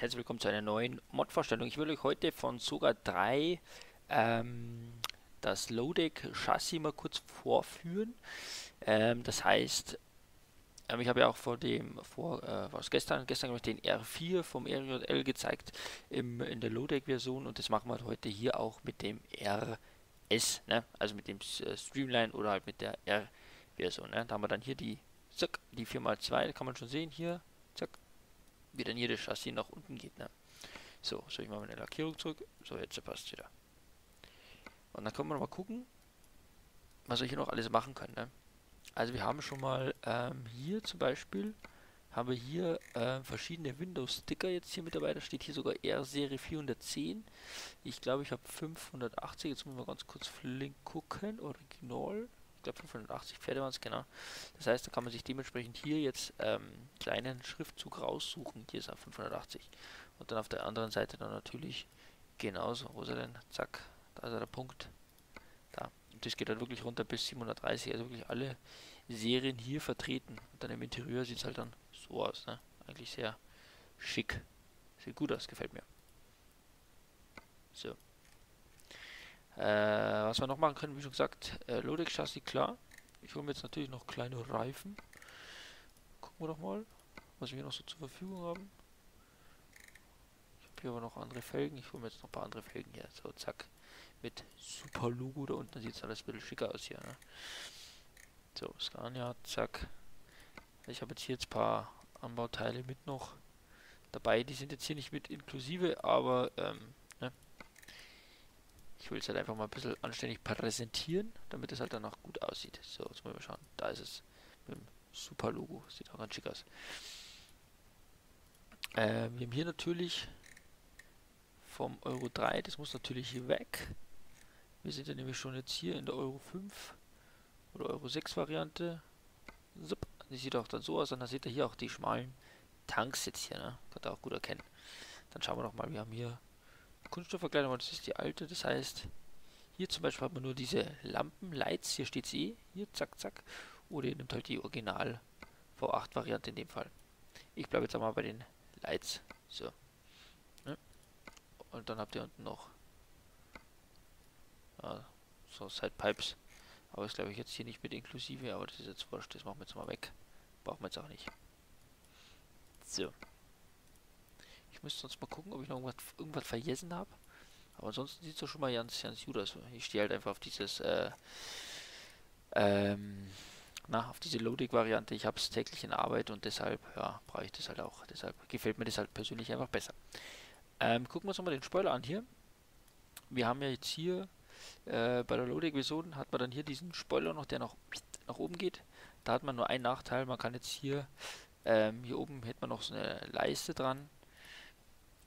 herzlich willkommen zu einer neuen Mod-Vorstellung. Ich will euch heute von Soga 3 ähm, das Lodeck Chassis mal kurz vorführen. Ähm, das heißt, ähm, ich habe ja auch vor dem, vor, äh, was gestern, gestern habe ich den R4 vom RJL gezeigt im, in der Lodeck-Version und das machen wir heute hier auch mit dem RS, ne? also mit dem äh, Streamline oder halt mit der R-Version. Ne? Da haben wir dann hier die, zack, die 4x2, kann man schon sehen hier, zack, wie dann das Chassis nach unten geht. Ne? So, so ich mache meine Lackierung zurück. So, jetzt passt wieder. Und dann können wir mal gucken, was wir hier noch alles machen können. Ne? Also wir haben schon mal ähm, hier zum Beispiel, haben wir hier äh, verschiedene Windows-Sticker jetzt hier mit dabei. Da steht hier sogar R-Serie 410. Ich glaube, ich habe 580. Jetzt muss man ganz kurz flink gucken. Original glaube 580 Pferde waren es, genau. Das heißt, da kann man sich dementsprechend hier jetzt ähm, kleinen Schriftzug raussuchen. Hier ist er 580. Und dann auf der anderen Seite dann natürlich genauso. Wo ist er denn? Zack, da ist er der Punkt. Da. Und das geht dann wirklich runter bis 730. Also wirklich alle Serien hier vertreten. Und dann im Interieur sieht es halt dann so aus. Ne? Eigentlich sehr schick. Sieht gut aus, gefällt mir. So. Äh, was wir noch machen können, wie schon gesagt, äh, Lodex Chassis, klar. Ich hole mir jetzt natürlich noch kleine Reifen. Gucken wir doch mal, was wir noch so zur Verfügung haben. Ich habe hier aber noch andere Felgen. Ich hole mir jetzt noch ein paar andere Felgen hier. So, zack. Mit super Logo da unten sieht es alles ein bisschen schicker aus hier. Ne? So, Scania, zack. Ich habe jetzt hier jetzt ein paar Anbauteile mit noch dabei. Die sind jetzt hier nicht mit inklusive, aber ähm, ich will es halt einfach mal ein bisschen anständig präsentieren, damit es halt dann auch gut aussieht. So, jetzt wir schauen. Da ist es mit dem super Logo. Sieht auch ganz schick aus. Äh, wir haben hier natürlich vom Euro 3, das muss natürlich hier weg. Wir sind ja nämlich schon jetzt hier in der Euro 5 oder Euro 6 Variante. Die sieht auch dann so aus und dann seht ihr hier auch die schmalen Tanks jetzt hier, ne? Könnt ihr auch gut erkennen. Dann schauen wir noch mal, wir haben hier Kunststoffverkleidung, das ist die alte. Das heißt, hier zum Beispiel hat man nur diese Lampenlights. Hier steht sie, hier, zack, zack. Oder ihr nehmt halt die Original V8-Variante in dem Fall. Ich bleibe jetzt einmal bei den Lights. So. Ne? Und dann habt ihr unten noch ja, so Sidepipes. Aber das glaube ich jetzt hier nicht mit inklusive, aber das ist jetzt wurscht. Das machen wir jetzt mal weg. Brauchen wir jetzt auch nicht. So. Ich müsste sonst mal gucken, ob ich noch irgendwas, irgendwas vergessen habe. Aber ansonsten sieht es doch schon mal ganz, ganz gut aus. Ich stehe halt einfach auf dieses, äh, ähm, na, auf diese Loading-Variante. Ich habe es täglich in Arbeit und deshalb, ja, brauche ich das halt auch. Deshalb gefällt mir das halt persönlich einfach besser. Ähm, gucken wir uns mal den Spoiler an hier. Wir haben ja jetzt hier, äh, bei der Loading-Version hat man dann hier diesen Spoiler noch, der noch nach oben geht. Da hat man nur einen Nachteil, man kann jetzt hier, ähm, hier oben hätte man noch so eine Leiste dran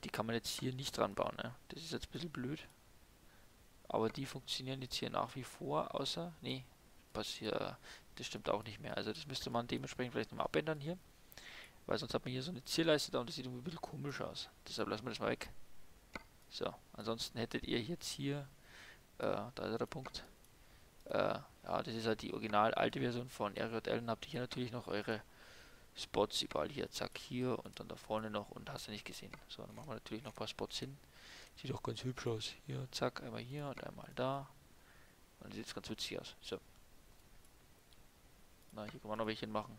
die kann man jetzt hier nicht dran bauen. Ne? Das ist jetzt ein bisschen blöd. Aber die funktionieren jetzt hier nach wie vor, außer, nee, passiert, das stimmt auch nicht mehr. Also das müsste man dementsprechend vielleicht nochmal abändern hier. Weil sonst hat man hier so eine Zierleiste da und das sieht irgendwie ein bisschen komisch aus. Deshalb lassen wir das mal weg. So, ansonsten hättet ihr jetzt hier, äh, da ist der Punkt, äh, ja, das ist halt die original alte Version von RJL und habt ihr hier natürlich noch eure Spots überall hier, zack, hier und dann da vorne noch und hast du nicht gesehen. So, dann machen wir natürlich noch ein paar Spots hin. Sieht auch ganz hübsch aus. Hier, zack, einmal hier und einmal da. Und dann sieht es ganz witzig aus. So. Na, hier kann man noch welche machen.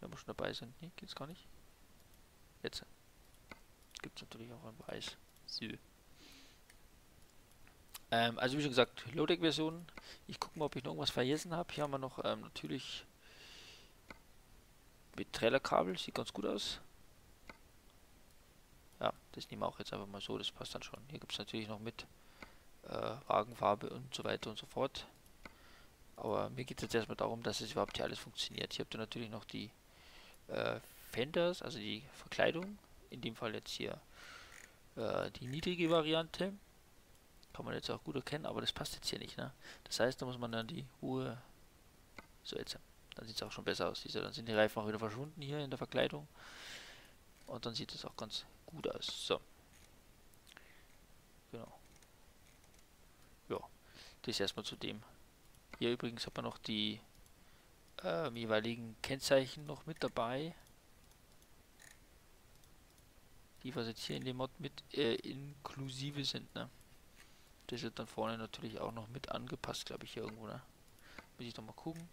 Wenn wir schon dabei sind. Nee, geht's gar nicht. Jetzt. Gibt es natürlich auch ein Weiß. So. Ähm, also wie schon gesagt, Lodeck-Version. Ich gucke mal, ob ich noch irgendwas vergessen habe. Hier haben wir noch ähm, natürlich mit Trailerkabel, sieht ganz gut aus. Ja, das nehmen wir auch jetzt einfach mal so, das passt dann schon. Hier gibt es natürlich noch mit äh, Wagenfarbe und so weiter und so fort. Aber mir geht es jetzt erstmal darum, dass es überhaupt hier alles funktioniert. Hier habt ihr natürlich noch die äh, Fenders, also die Verkleidung. In dem Fall jetzt hier äh, die niedrige Variante. Kann man jetzt auch gut erkennen, aber das passt jetzt hier nicht. Ne? Das heißt, da muss man dann die hohe... So, jetzt dann sieht es auch schon besser aus. Diese, dann sind die Reifen auch wieder verschwunden hier in der Verkleidung. Und dann sieht es auch ganz gut aus. So. Genau. Ja, das erstmal zu dem. Hier übrigens hat man noch die äh, jeweiligen Kennzeichen noch mit dabei. die was jetzt hier in dem Mod mit äh, inklusive sind, ne? Das wird dann vorne natürlich auch noch mit angepasst, glaube ich, hier irgendwo, ne? Muss ich doch mal gucken.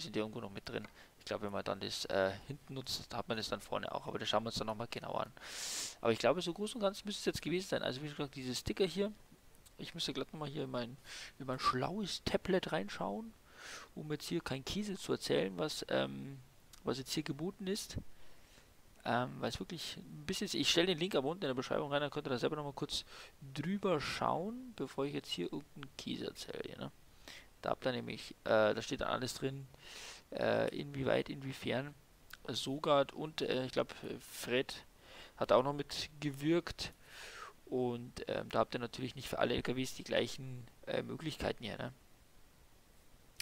Die sind hier irgendwo noch mit drin. Ich glaube, wenn man dann das äh, hinten nutzt, hat man das dann vorne auch. Aber das schauen wir uns dann nochmal genau an. Aber ich glaube, so groß und ganz müsste es jetzt gewesen sein. Also wie gesagt, diese Sticker hier. Ich müsste glatt nochmal hier in mein, in mein schlaues Tablet reinschauen, um jetzt hier kein Käse zu erzählen, was, ähm, was jetzt hier geboten ist. Ähm, weil es wirklich ein bisschen ist. Ich stelle den Link aber unten in der Beschreibung rein, dann könnt ihr da selber nochmal kurz drüber schauen, bevor ich jetzt hier irgendeinen Käse erzähle. Ne? Da habt ihr nämlich, äh, da steht dann alles drin, äh, inwieweit, inwiefern Sogard und äh, ich glaube Fred hat auch noch mitgewirkt. Und ähm, da habt ihr natürlich nicht für alle LKWs die gleichen äh, Möglichkeiten hier. Ne?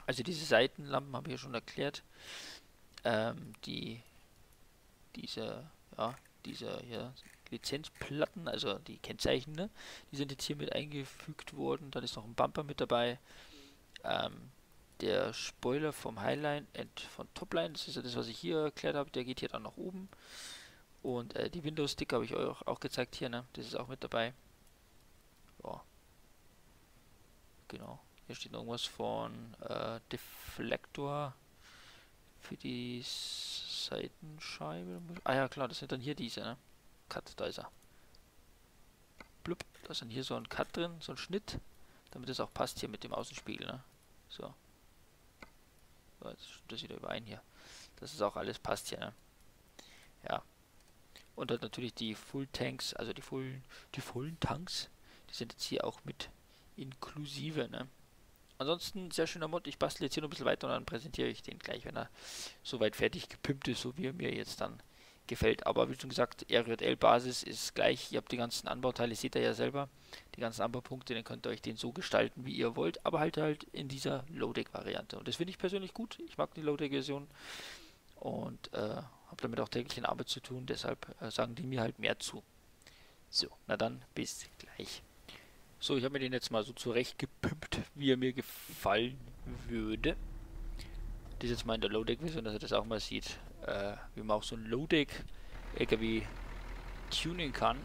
Also diese Seitenlampen habe ich ja schon erklärt. Ähm, die diese, ja, diese ja, Lizenzplatten, also die Kennzeichen, ne, die sind jetzt hier mit eingefügt worden. Dann ist noch ein Bumper mit dabei. Ähm, der Spoiler vom Highline und von Topline, das ist ja das, was ich hier erklärt habe, der geht hier dann nach oben. Und äh, die Windows-Sticker habe ich euch auch, gezeigt hier, ne? Das ist auch mit dabei. Ja. Genau. Hier steht irgendwas von äh, Deflektor für die Seitenscheibe. Ah ja klar, das sind dann hier diese, ne? Cut, da ist er. Blub, da ist dann hier so ein Cut drin, so ein Schnitt, damit es auch passt hier mit dem Außenspiegel, ne? So. jetzt stimmt das wieder überein hier. Das ist auch alles passt hier, ne? Ja. Und dann natürlich die Full Tanks, also die Full, die vollen Tanks, die sind jetzt hier auch mit inklusive, ne? Ansonsten sehr schöner Mod. Ich bastle jetzt hier noch ein bisschen weiter und dann präsentiere ich den gleich, wenn er soweit fertig gepimpt ist, so wie er mir jetzt dann gefällt. Aber wie schon gesagt, RJL-Basis ist gleich. Ihr habt die ganzen Anbauteile, seht ihr ja selber. Die ganzen Anbaupunkte, dann könnt ihr euch den so gestalten, wie ihr wollt. Aber halt halt in dieser Low-Deck-Variante. Und das finde ich persönlich gut. Ich mag die Low-Deck-Version. Und äh, habe damit auch täglich in Arbeit zu tun. Deshalb äh, sagen die mir halt mehr zu. So, na dann, bis gleich. So, ich habe mir den jetzt mal so zurecht gepimpt, wie er mir gefallen würde. Das ist jetzt mal in der Low-Deck-Version, dass er das auch mal sieht, äh, wie man auch so ein Low-Deck-LKW tunen kann.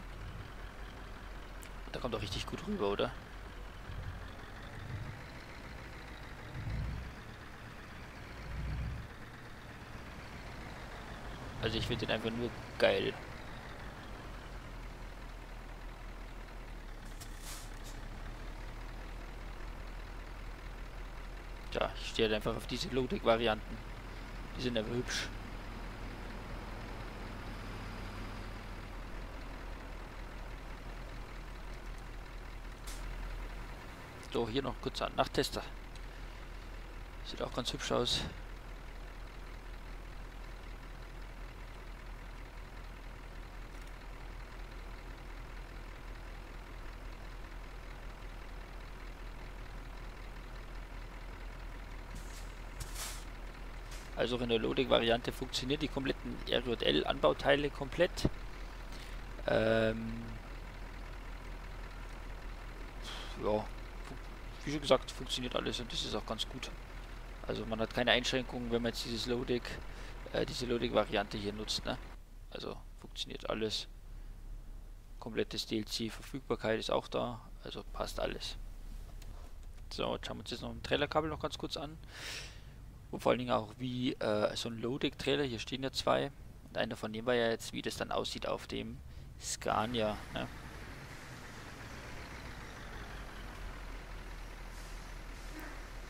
Da kommt auch richtig gut rüber, oder? Also ich finde den einfach nur geil. Ja, ich stehe halt einfach auf diese Low-Deck-Varianten. Die sind aber hübsch. So, hier noch kurz an Nachttester. Sieht auch ganz hübsch aus. Also in der Loading-Variante funktioniert die kompletten RJL-Anbauteile komplett. Ähm ja, wie schon gesagt, funktioniert alles und das ist auch ganz gut. Also man hat keine Einschränkungen, wenn man jetzt dieses Loading, äh, diese Loading-Variante hier nutzt. Ne? Also funktioniert alles. Komplettes DLC-Verfügbarkeit ist auch da, also passt alles. So, jetzt schauen wir uns jetzt noch ein Trailerkabel noch ganz kurz an. Und vor allen Dingen auch wie äh, so ein Low-Deck-Trailer, hier stehen ja zwei. Und einer von denen war ja jetzt, wie das dann aussieht auf dem Scania. Ne?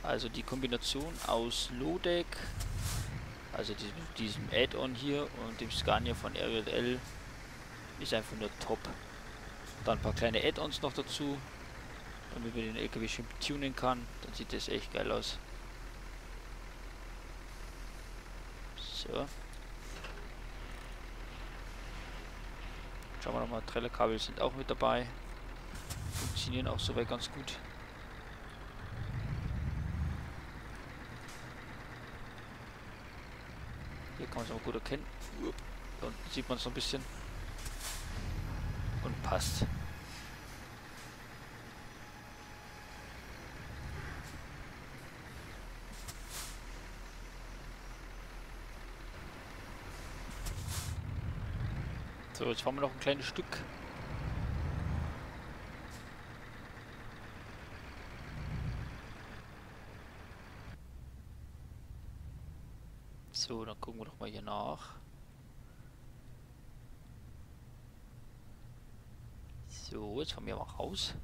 Also die Kombination aus Low-Deck, also diesem, diesem Add-on hier und dem Scania von RJL ist einfach nur top. Dann ein paar kleine Add-ons noch dazu, damit man den LKW schön tunen kann. Dann sieht das echt geil aus. So. Schauen wir nochmal, Trellerkabel sind auch mit dabei. Funktionieren auch soweit ganz gut. Hier kann man es auch gut erkennen. Unten sieht man es noch ein bisschen. Und passt. So, jetzt fahren wir noch ein kleines Stück. So, dann gucken wir doch mal hier nach. So, jetzt fahren wir mal raus.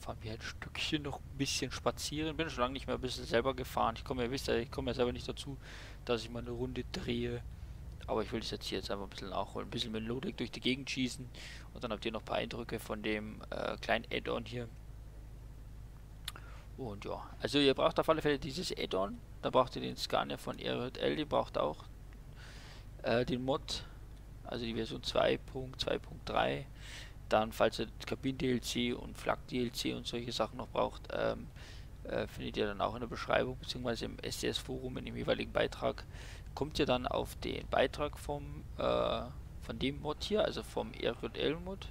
Fahren wir ein Stückchen noch ein bisschen spazieren. Bin schon lange nicht mehr ein bisschen selber gefahren. Ich komme ja, wisst ihr, ich komme ja selber nicht dazu, dass ich mal eine Runde drehe. Aber ich will das jetzt hier jetzt einfach ein bisschen nachholen. Ein bisschen mit Lodeck durch die Gegend schießen. Und dann habt ihr noch ein paar Eindrücke von dem äh, kleinen Add-on hier. Und ja, also ihr braucht auf alle Fälle dieses Add-on. Da braucht ihr den Scania von RJL, den braucht auch äh, den Mod, also die Version 2.2.3. Dann, falls ihr Kabin-DLC und Flak-DLC und solche Sachen noch braucht, ähm, äh, findet ihr dann auch in der Beschreibung, beziehungsweise im SDS-Forum in dem jeweiligen Beitrag, kommt ihr dann auf den Beitrag vom, äh, von dem Mod hier, also vom RJL-Mod.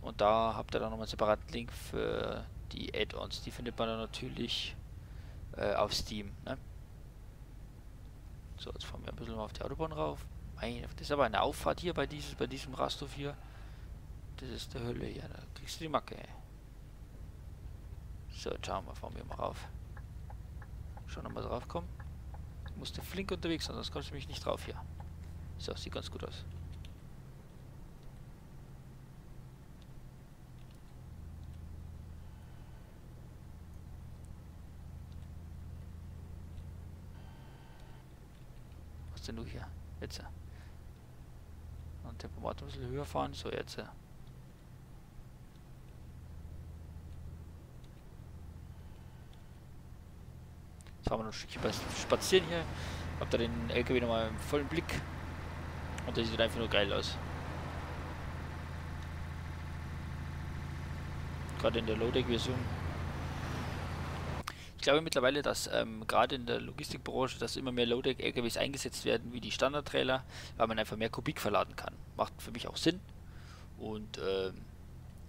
Und da habt ihr dann nochmal einen separaten Link für die Add-ons. Die findet man dann natürlich äh, auf Steam. Ne? So, jetzt fahren wir ein bisschen mal auf die Autobahn rauf. Mein, das ist aber eine Auffahrt hier bei, dieses, bei diesem Rasthof hier. Das ist der Hölle hier. Da kriegst du die Macke. So, jetzt schauen wir, fahren wir mal rauf. Schauen, wir drauf kommen. Musste flink unterwegs sein, sonst kommst du mich nicht drauf hier. So, sieht ganz gut aus. Was denn du hier? Jetzt. Und Tempomat ein bisschen höher fahren. So, jetzt. Jetzt fahren wir noch ein Stückchen spazieren hier. Habt ihr den LKW nochmal im vollen Blick. Und der sieht einfach nur geil aus. Gerade in der Low-Deck-Version glaube mittlerweile, dass ähm, gerade in der Logistikbranche, dass immer mehr Low-Deck-LKWs eingesetzt werden wie die Standard-Trailer, weil man einfach mehr Kubik verladen kann. Macht für mich auch Sinn. Und ähm,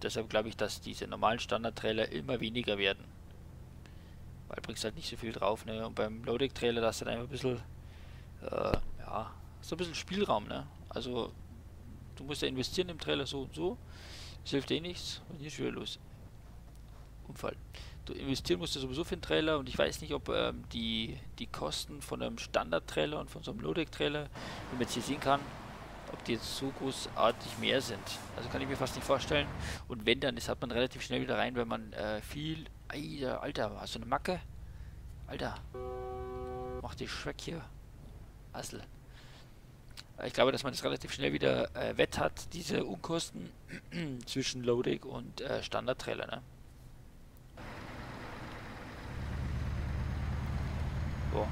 deshalb glaube ich, dass diese normalen Standard-Trailer immer weniger werden. Weil bringst halt nicht so viel drauf, ne? Und beim Low-Deck-Trailer, da hast du dann einfach ein bisschen, äh, ja, so ein bisschen Spielraum, ne? Also, du musst ja investieren im Trailer so und so. Das hilft eh nichts. Und hier ist wieder los. Unfall du investieren musst du sowieso für einen Trailer und ich weiß nicht, ob ähm, die, die Kosten von einem Standard-Trailer und von so einem Lodeck-Trailer, wie man jetzt hier sehen kann, ob die jetzt so großartig mehr sind. Also kann ich mir fast nicht vorstellen. Und wenn, dann ist, hat man relativ schnell wieder rein, wenn man äh, viel... Alter, Alter, hast du eine Macke? Alter, mach die Schreck hier. Assel. Äh, ich glaube, dass man das relativ schnell wieder äh, wett hat, diese Unkosten zwischen Lodeck und äh, Standard-Trailer, ne? So.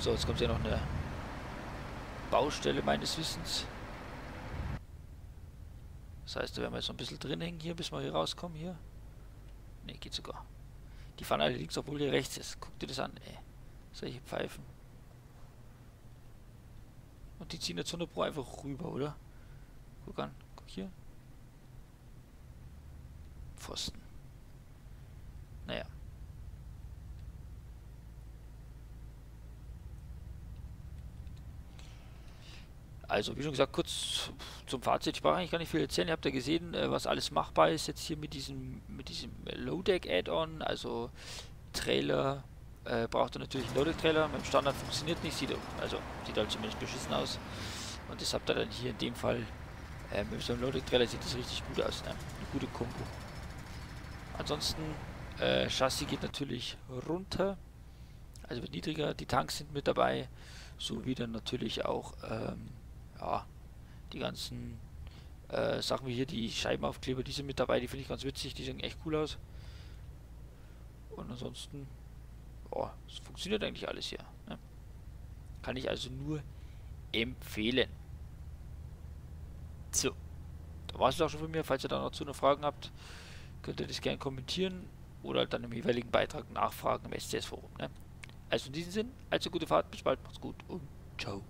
So, jetzt kommt hier noch eine Baustelle meines Wissens. Das heißt, da werden wir jetzt noch ein bisschen drin hängen hier, bis wir hier rauskommen hier. Ne, geht sogar. Die fahren alle links, obwohl hier rechts ist. Guck dir das an, ey. Solche Pfeifen. Und die ziehen jetzt 100 Pro einfach rüber, oder? Guck an, guck hier. Pfosten. Naja. Also, wie schon gesagt, kurz zum Fazit. Ich brauche eigentlich gar nicht viel erzählen. Ihr habt ja gesehen, äh, was alles machbar ist jetzt hier mit diesem, mit diesem Low-Deck-Add-on. Also, Trailer äh, braucht ihr natürlich einen Low-Deck-Trailer. Mit dem Standard funktioniert nicht. Sieht, also, sieht halt zumindest beschissen aus. Und das habt ihr dann hier in dem Fall äh, mit so einem Low-Deck-Trailer sieht das richtig gut aus. Ne? Eine gute Kombo. Ansonsten, äh, Chassis geht natürlich runter, also wird niedriger, die Tanks sind mit dabei, sowie dann natürlich auch, ähm, ja, die ganzen äh, Sachen wie hier, die Scheibenaufkleber, die sind mit dabei, die finde ich ganz witzig, die sehen echt cool aus. Und ansonsten, ja, es funktioniert eigentlich alles hier. Ne? Kann ich also nur empfehlen. So, da war es auch schon von mir. Falls ihr da noch zu noch Fragen habt, könnt ihr das gerne kommentieren oder dann im jeweiligen Beitrag nachfragen im SCS-Forum. Ne? Also in diesem Sinn, also gute Fahrt, bis bald, macht's gut und ciao.